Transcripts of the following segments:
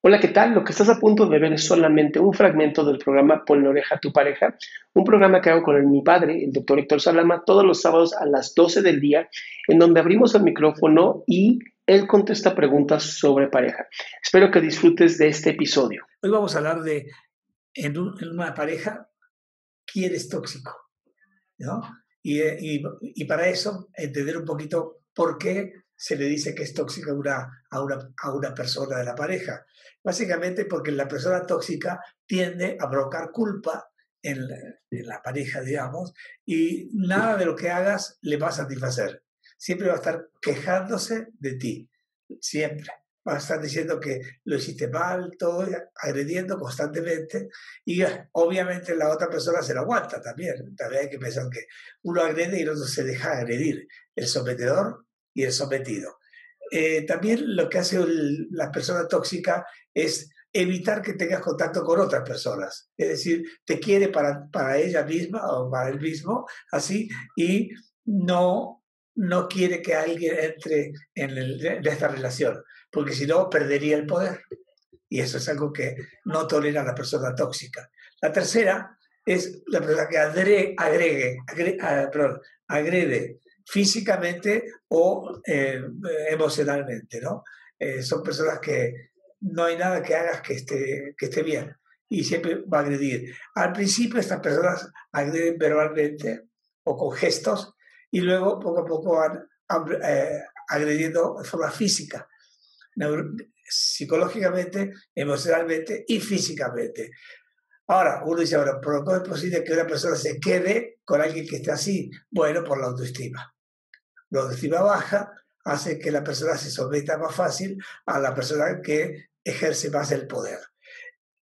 Hola, ¿qué tal? Lo que estás a punto de ver es solamente un fragmento del programa Ponle oreja a tu pareja, un programa que hago con mi padre, el doctor Héctor Salama, todos los sábados a las 12 del día, en donde abrimos el micrófono y él contesta preguntas sobre pareja. Espero que disfrutes de este episodio. Hoy vamos a hablar de, en, una pareja, ¿quién es tóxico? ¿No? Y, y para eso, entender un poquito por qué se le dice que es tóxica una, a, una, a una persona de la pareja. Básicamente porque la persona tóxica tiende a provocar culpa en la, pareja, digamos, y nada de lo que hagas le va a satisfacer. Siempre va a estar quejándose de ti, siempre. Va a estar diciendo que lo hiciste mal, todo, agrediendo constantemente, y obviamente la otra persona se lo aguanta también. También hay que pensar que uno agrede y el otro se deja agredir. El sometedor y el sometido. Eh, también lo que hace la persona tóxica es evitar que tengas contacto con otras personas. Es decir, te quiere para, para ella misma o para él mismo, así, y no, no quiere que alguien entre en, en esta relación, porque si no, perdería el poder. Y eso es algo que no tolera la persona tóxica. La tercera es la persona que agregue, agregue, ah, agrede físicamente o eh, emocionalmente, ¿no? Eh, son personas que no hay nada que hagas que esté, que esté bien y siempre va a agredir. Al principio estas personas agreden verbalmente o con gestos y luego poco a poco van eh, agrediendo de forma física, psicológicamente, emocionalmente y físicamente. Ahora, uno dice, ahora, ¿por qué es posible que una persona se quede con alguien que esté así? Bueno, por la autoestima. La autoestima baja hace que la persona se someta más fácil a la persona que ejerce más el poder.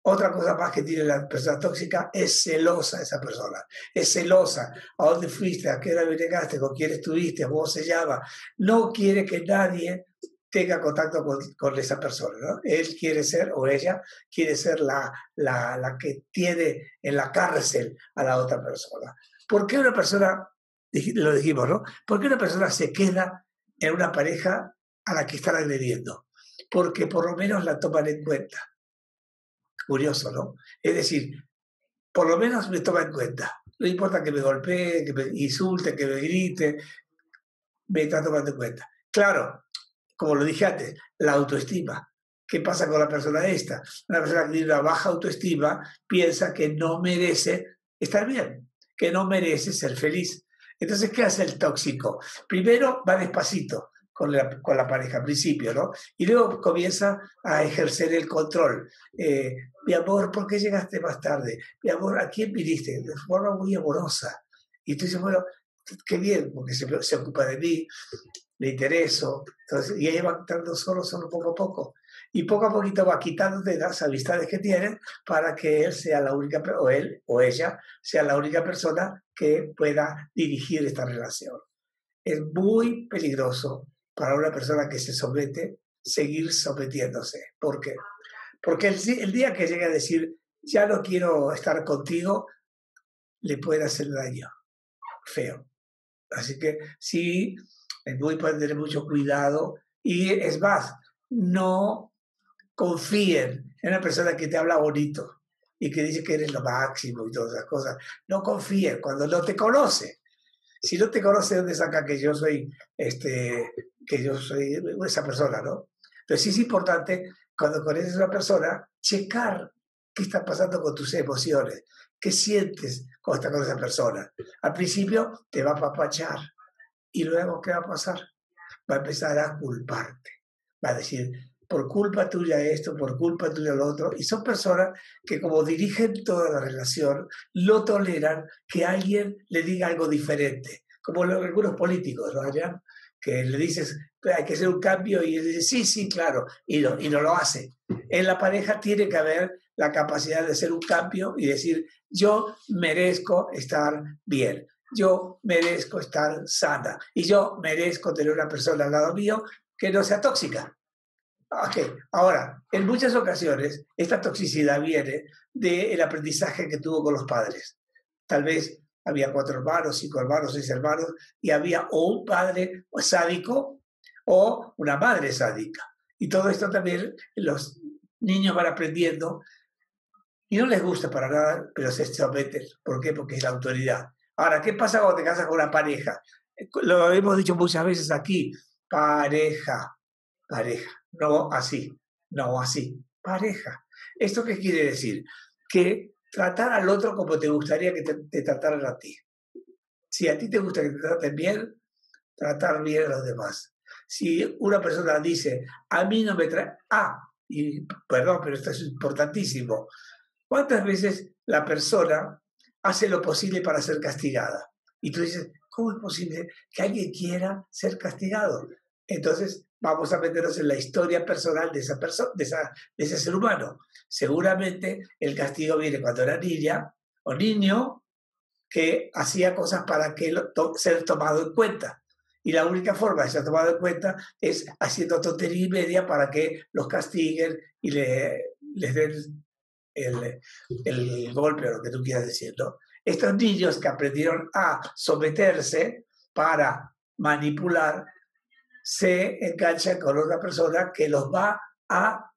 Otra cosa más que tiene la persona tóxica es celosa esa persona. Es celosa. ¿A dónde fuiste? ¿A qué hora llegaste? ¿Con quién estuviste? ¿Cómo se llama? No quiere que nadie tenga contacto con, esa persona. ¿no? Él quiere ser, o ella quiere ser la, la, la que tiene en la cárcel a la otra persona. ¿Por qué una persona lo dijimos, ¿no? ¿Por qué una persona se queda en una pareja a la que están agrediendo? Porque por lo menos la toman en cuenta. Curioso, ¿no? Es decir, por lo menos me toma en cuenta. No importa que me golpee, que me insulte, que me grite, me está tomando en cuenta. Claro, como lo dije antes, la autoestima. ¿Qué pasa con la persona esta? Una persona que tiene una baja autoestima piensa que no merece estar bien, que no merece ser feliz. Entonces, ¿qué hace el tóxico? Primero va despacito con la, pareja al principio, ¿no? Y luego comienza a ejercer el control. Eh, mi amor, ¿por qué llegaste más tarde? Mi amor, ¿a quién viniste? De forma muy amorosa. Y tú dices, bueno, qué bien, porque se ocupa de mí, le intereso. Entonces, y ahí va entrando solo, solo poco a poco y poco a poquito va quitándote las amistades que tienen para que él sea la única, o él o ella sea la única persona que pueda dirigir esta relación. Es muy peligroso para una persona que se somete seguir sometiéndose. ¿Por qué? Porque el, día que llegue a decir, ya no quiero estar contigo, le puede hacer daño feo. Así que sí, es muy tener mucho cuidado y es más, no confíen en una persona que te habla bonito y que dice que eres lo máximo y todas esas cosas. No confíen cuando no te conoce. Si no te conoce, ¿dónde saca que yo soy, este, que yo soy esa persona, no? Pero sí es importante, cuando conoces a una persona, checar qué está pasando con tus emociones, qué sientes cuando estás con esa persona. Al principio te va a papachar y luego, ¿qué va a pasar? Va a empezar a culparte. Va a decir, por culpa tuya esto, por culpa tuya lo otro. Y son personas que como dirigen toda la relación, no toleran que alguien le diga algo diferente. Como algunos políticos, ¿no? Que le dices, hay que hacer un cambio y él dice, sí, sí, claro, y no, y no lo hace. En la pareja tiene que haber la capacidad de hacer un cambio y decir, yo merezco estar bien, yo merezco estar sana y yo merezco tener una persona al lado mío que no sea tóxica Ok, ahora, en muchas ocasiones esta toxicidad viene del aprendizaje que tuvo con los padres. Tal vez había cuatro hermanos, cinco hermanos, seis hermanos, y había o un padre sádico o una madre sádica. Y todo esto también los niños van aprendiendo y no les gusta para nada, pero se someten. ¿Por qué? Porque es la autoridad. Ahora, ¿qué pasa cuando te casas con una pareja? Lo hemos dicho muchas veces aquí, pareja, pareja, no así, no así, pareja. ¿Esto qué quiere decir? Que tratar al otro como te gustaría que te, trataran a ti. Si a ti te gusta que te traten bien, tratar bien a los demás. Si una persona dice, a mí no me trae, ah, y perdón, pero esto es importantísimo, ¿cuántas veces la persona hace lo posible para ser castigada? Y tú dices, ¿cómo es posible que alguien quiera ser castigado? Entonces, vamos a meternos en la historia personal de, esa persona, de, de ese ser humano. Seguramente el castigo viene cuando era niña o niño que hacía cosas para que ser tomado en cuenta. Y la única forma de ser tomado en cuenta es haciendo tontería y media para que los castiguen y le, les den el, golpe o lo que tú quieras decir. Estos niños que aprendieron a someterse para manipular, se enganchan con otra persona que los va a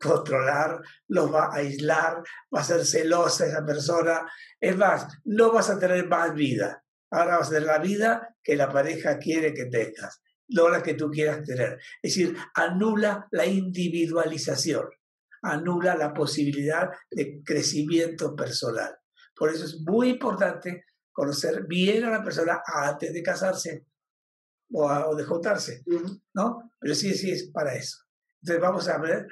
controlar, los va a aislar, va a ser celosa esa persona. Es más, no vas a tener más vida. Ahora vas a tener la vida que la pareja quiere que tengas, no la que tú quieras tener. Es decir, anula la individualización, anula la posibilidad de crecimiento personal. Por eso es muy importante conocer bien a la persona antes de casarse o, de juntarse, ¿no? Pero sí, sí es para eso. Entonces vamos a ver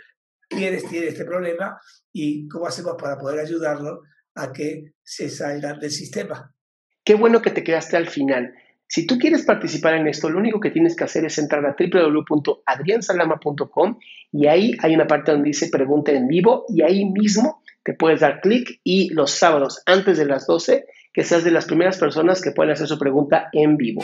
quiénes tienen este problema y cómo hacemos para poder ayudarlo a que se salgan del sistema. Qué bueno que te quedaste al final. Si tú quieres participar en esto, lo único que tienes que hacer es entrar a www.adriansalama.com y ahí hay una parte donde dice pregunta en vivo y ahí mismo te puedes dar clic y los sábados antes de las 12 que seas de las primeras personas que pueden hacer su pregunta en vivo.